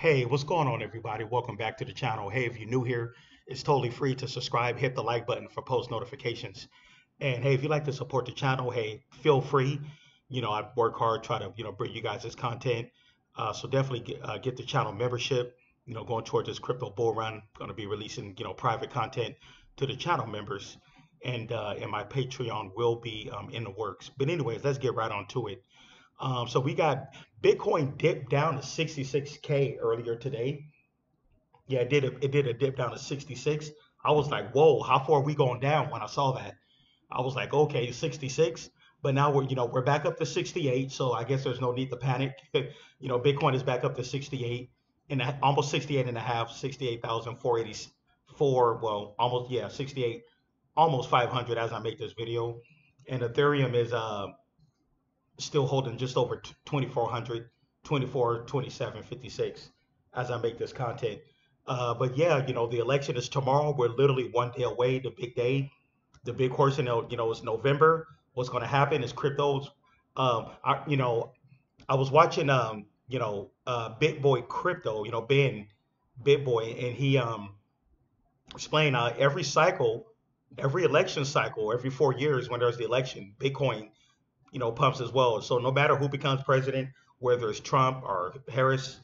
Hey, what's going on, everybody? Welcome back to the channel. Hey, if you're new here, it's totally free to subscribe. Hit the like button for post notifications. And hey, if you'd like to support the channel, hey, feel free. You know, I work hard, try to, you know, bring you guys this content. Uh, so definitely get, uh, get the channel membership. You know, going towards this crypto bull run, going to be releasing, you know, private content to the channel members. And, uh, and my Patreon will be um, in the works. But anyways, let's get right on to it. Um, so we got Bitcoin dipped down to 66k earlier today. Yeah, it did. A, it did a dip down to 66. I was like, whoa, how far are we going down? When I saw that, I was like, okay, 66. But now we're, you know, we're back up to 68. So I guess there's no need to panic. you know, Bitcoin is back up to 68 and almost 68 and a half, 68,484. Well, almost yeah, 68, almost 500 as I make this video. And Ethereum is uh still holding just over 2400 24 27 56 as i make this content. Uh, but yeah you know the election is tomorrow. We're literally one day away the big day. The big horse know you know it's november. What's going to happen is cryptos. Um I, you know i was watching um you know uh bitboy crypto you know ben bitboy and he um explained uh, every cycle every election cycle every four years when there's the election bitcoin you know, pumps as well. So no matter who becomes president, whether it's Trump or Harris,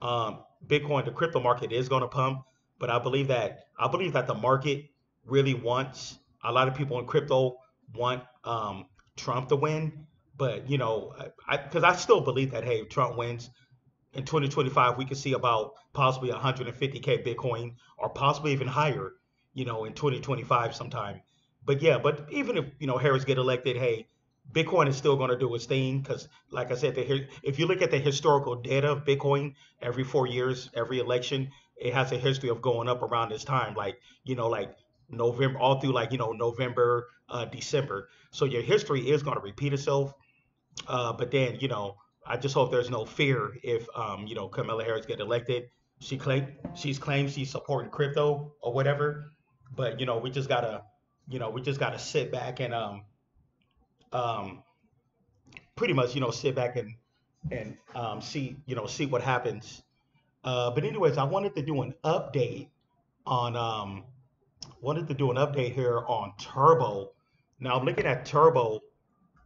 um, Bitcoin, the crypto market is going to pump. But I believe that I believe that the market really wants a lot of people in crypto want um, Trump to win. But you know, because I, I, still believe that hey, if Trump wins in 2025, we could see about possibly 150k Bitcoin or possibly even higher. You know, in 2025 sometime. But yeah, but even if you know Harris get elected, hey, Bitcoin is still going to do its thing because, like I said, the, if you look at the historical data of Bitcoin, every four years, every election, it has a history of going up around this time, like you know, like November, all through like you know November, uh, December. So your history is going to repeat itself. Uh, but then you know, I just hope there's no fear if um, you know Kamala Harris get elected. She claim she's claimed she's supporting crypto or whatever, but you know we just gotta you know we just gotta sit back and um um, pretty much, you know, sit back and and um, see, you know, see what happens. Uh, but anyways, I wanted to do an update on um, wanted to do an update here on Turbo. Now I'm looking at Turbo.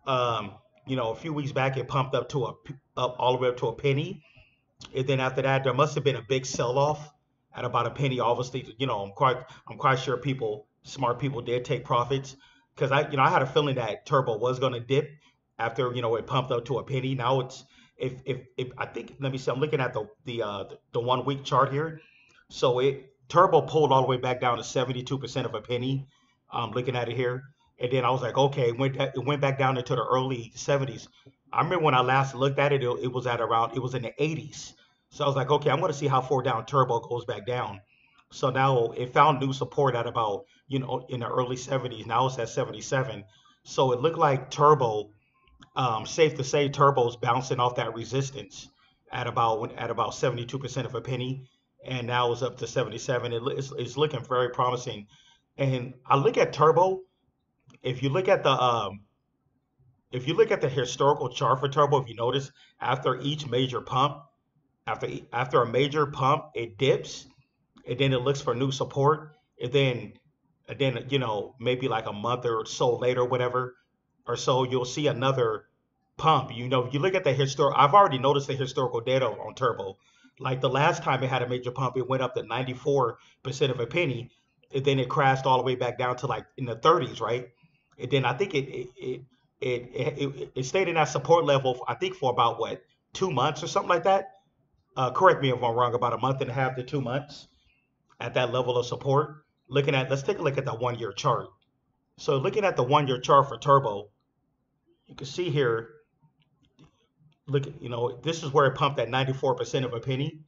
Um, you know, a few weeks back it pumped up to a up all the way up to a penny, and then after that there must have been a big sell-off at about a penny. Obviously, you know, I'm quite I'm quite sure people, smart people, did take profits because I, you know, I had a feeling that Turbo was going to dip after, you know, it pumped up to a penny. Now it's, if, if, if I think, let me see, I'm looking at the, the, uh, the one week chart here. So it, Turbo pulled all the way back down to 72% of a penny. I'm looking at it here. And then I was like, okay, it went, it went back down into the early 70s. I remember when I last looked at it, it, it was at around, it was in the 80s. So I was like, okay, I'm going to see how far down Turbo goes back down. So now it found new support at about, you know, in the early 70s. Now it's at 77. So it looked like Turbo, um, safe to say, Turbo's bouncing off that resistance at about at about 72% of a penny, and now it's up to 77. It, it's, it's looking very promising. And I look at Turbo. If you look at the um, if you look at the historical chart for Turbo, if you notice, after each major pump, after after a major pump, it dips and then it looks for new support, and then and then you know maybe like a month or so later, whatever, or so you'll see another pump. You know, you look at the historic. I've already noticed the historical data on Turbo. Like the last time it had a major pump, it went up to 94% of a penny, and then it crashed all the way back down to like in the 30s, right? And then I think it it it it, it, it stayed in that support level. I think for about what two months or something like that. Uh, correct me if I'm wrong. About a month and a half to two months at that level of support. Looking at, let's take a look at that one year chart. So looking at the one year chart for Turbo, you can see here, look, you know, this is where it pumped at 94% of a penny.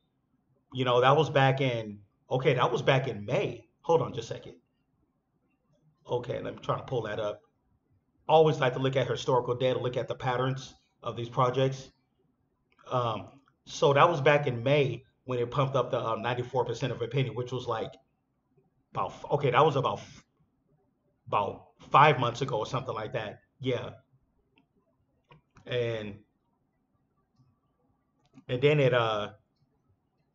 You know, that was back in, okay, that was back in May. Hold on just a second. Okay, let me try to pull that up. Always like to look at historical data, look at the patterns of these projects. Um, so that was back in May when it pumped up the um, 94% of opinion, which was like about okay, that was about about five months ago or something like that. Yeah, and and then it uh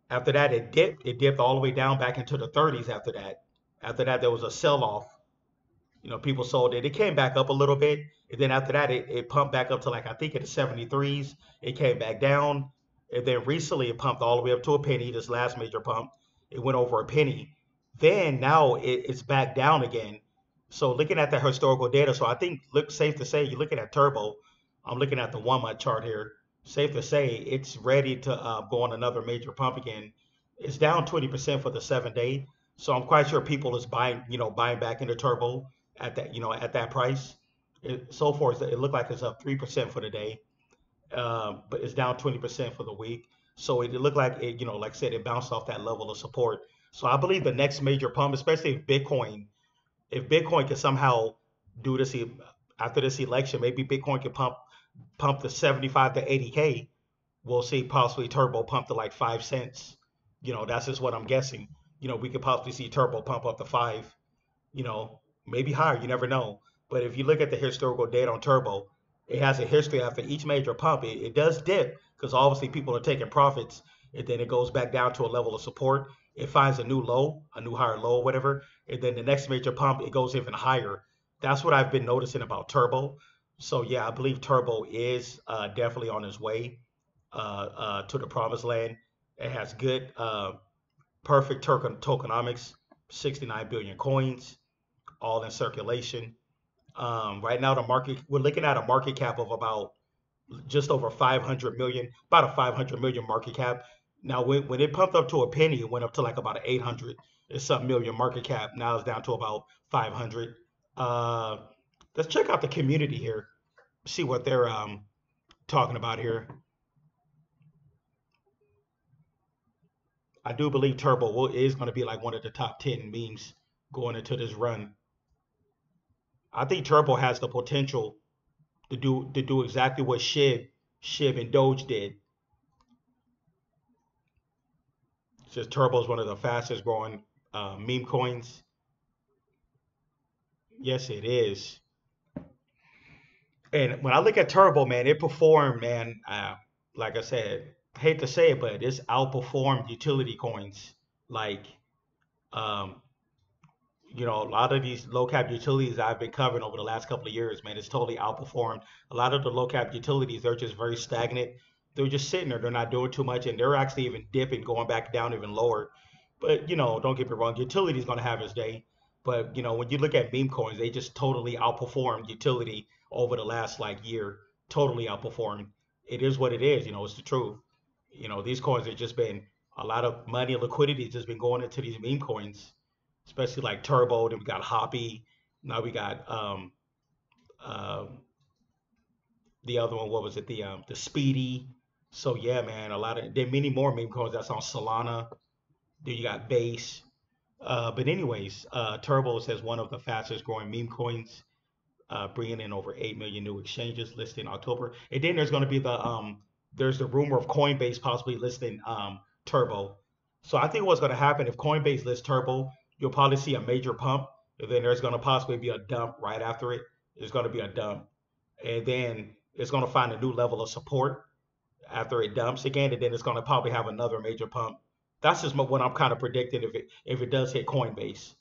After that, it dipped. It dipped all the way down back into the 30s. After that, after that, there was a sell-off. You know, people sold it. It came back up a little bit, and then after that, it, it pumped back up to like I think in the 73s. It came back down, and then recently it pumped all the way up to a penny. This last major pump, it went over a penny. Then now it, it's back down again. So looking at the historical data, so I think look safe to say you're looking at Turbo. I'm looking at the one month chart here. Safe to say it's ready to uh, go on another major pump again. It's down 20% for the seven day. So I'm quite sure people is buying, you know, buying back into Turbo at that, you know, at that price. It, so far, it looked like it's up 3% for the day, uh, but it's down 20% for the week. So it, it looked like it, you know, like I said, it bounced off that level of support. So I believe the next major pump, especially if Bitcoin, if Bitcoin can somehow do this after this election, maybe Bitcoin can pump pump to 75 to 80k. We'll see possibly Turbo pump to like five cents. You know, that's just what I'm guessing. You know, we could possibly see Turbo pump up to five. You know, maybe higher. You never know. But if you look at the historical data on Turbo, it has a history after each major pump. It, it does dip because obviously people are taking profits, and then it goes back down to a level of support. It finds a new low, a new higher low, whatever, and then the next major pump it goes even higher. That's what I've been noticing about Turbo. So yeah, I believe Turbo is uh, definitely on his way uh, uh, to the promised land. It has good, uh, perfect token tokenomics, 69 billion coins, all in circulation. Um, right now, the market we're looking at a market cap of about just over 500 million, about a 500 million market cap. Now, when, when it pumped up to a penny, it went up to like about an 800 something million market cap. Now it's down to about 500. Uh, let's check out the community here, see what they're um, talking about here. I do believe Turbo is going to be like one of the top 10 memes going into this run. I think Turbo has the potential to do to do exactly what Shib, Shib and Doge did. Says Turbo is one of the fastest growing uh, meme coins. Yes, it is. And when I look at Turbo, man, it performed, man. Uh, like I said, hate to say it, but it's outperformed utility coins. Like, um, you know, a lot of these low cap utilities I've been covering over the last couple of years, man, it's totally outperformed. A lot of the low cap utilities, they're just very stagnant. They're just sitting there. They're not doing too much, and they're actually even dipping, going back down even lower. But you know, don't get me wrong, utility is going to have its day. But you know, when you look at meme coins, they just totally outperformed utility over the last like year. Totally outperformed. It is what it is. You know, it's the truth. You know, these coins have just been a lot of money and liquidity has just been going into these meme coins, especially like Turbo. Then we got Hoppy. Now we got um, uh, the other one. What was it? The um, the Speedy. So yeah, man, a lot of there are many more meme coins that's on Solana. Then you got Base. Uh, but anyways, uh, Turbo says one of the fastest growing meme coins, uh, bringing in over 8 million new exchanges listed in October. And then there's going to be the, um, there's the rumor of Coinbase possibly listing um, Turbo. So I think what's going to happen if Coinbase lists Turbo, you'll probably see a major pump. And then there's going to possibly be a dump right after it. There's going to be a dump. And then it's going to find a new level of support after it dumps again. And then it's going to probably have another major pump that's just what I'm kind of predicting if it if it does hit Coinbase.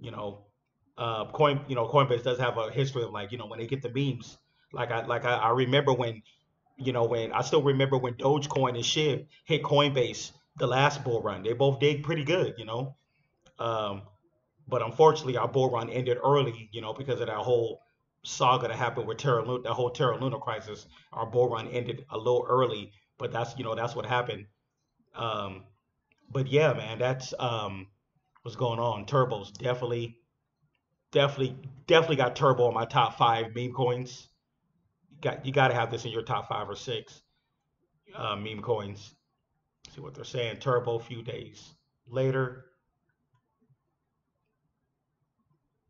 You know, uh, Coin you know Coinbase does have a history of like you know when they get the memes. Like I like I, I remember when you know when I still remember when Dogecoin and Shib hit Coinbase the last bull run. They both did pretty good, you know. Um, but unfortunately, our bull run ended early, you know, because of that whole saga that happened with Terra Luna, the whole Terra Luna crisis. Our bull run ended a little early, but that's you know that's what happened. Um, but yeah, man, that's um what's going on. Turbo's definitely, definitely, definitely got Turbo on my top five meme coins. You got you got to have this in your top five or six uh, meme coins. See what they're saying. Turbo, a few days later.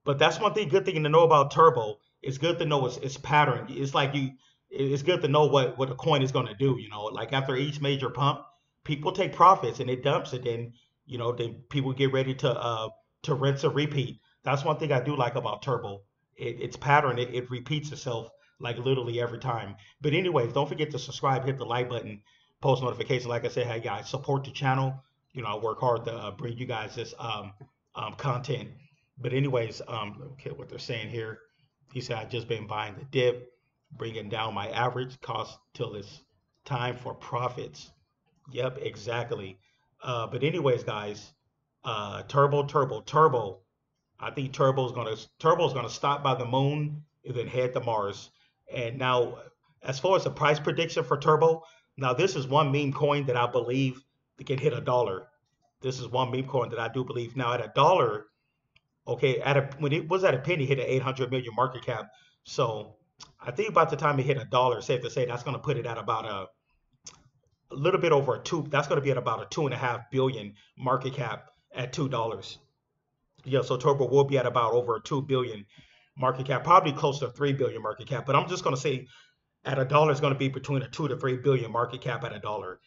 But that's one thing, good thing to know about Turbo. It's good to know its, its pattern. It's like you, it's good to know what what a coin is going to do. You know, like after each major pump, people take profits and it dumps it and you know then people get ready to uh to rinse and repeat. That's one thing i do like about turbo. It, it's pattern. It, it repeats itself like literally every time. But anyways don't forget to subscribe hit the like button post notification. Like i said hey guys support the channel. You know, I work hard to uh, bring you guys this um, um, content. But anyways, um, okay, what they're saying here, he said I've just been buying the dip, bringing down my average cost till it's time for profits. Yep, exactly. Uh, but anyways, guys, uh, turbo, turbo, turbo. I think turbo's gonna turbo's gonna stop by the moon and then head to Mars. And now, as far as the price prediction for turbo, now this is one meme coin that I believe can hit a dollar. This is one meme coin that I do believe. Now at a dollar, okay, at a when it was at a penny, hit an 800 million market cap. So I think about the time it hit a dollar, safe to say that's going to put it at about a a little bit over a two. That's going to be at about a two and a half billion market cap at two dollars. Yeah, so Turbo will be at about over a two billion market cap, probably close to three billion market cap. But I'm just going to say at a dollar is going to be between a two to three billion market cap at a dollar.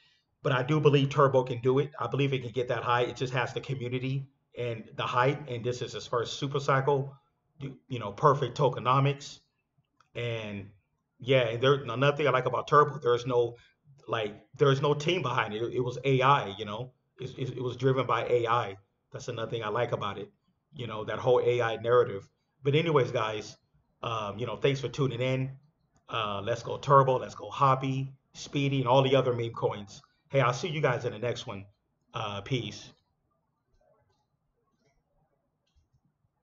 But I do believe Turbo can do it. I believe it can get that high. It just has the community and the height. And this is his first super cycle. You know, perfect tokenomics. And yeah, there another thing I like about Turbo, there's no like there's no team behind it. It, it was AI, you know. It, it, it was driven by AI. That's another thing I like about it. You know, that whole AI narrative. But anyways, guys, um, you know, thanks for tuning in. Uh, let's go Turbo, let's go Hoppy, Speedy, and all the other meme coins. Hey, I'll see you guys in the next one. Uh, peace.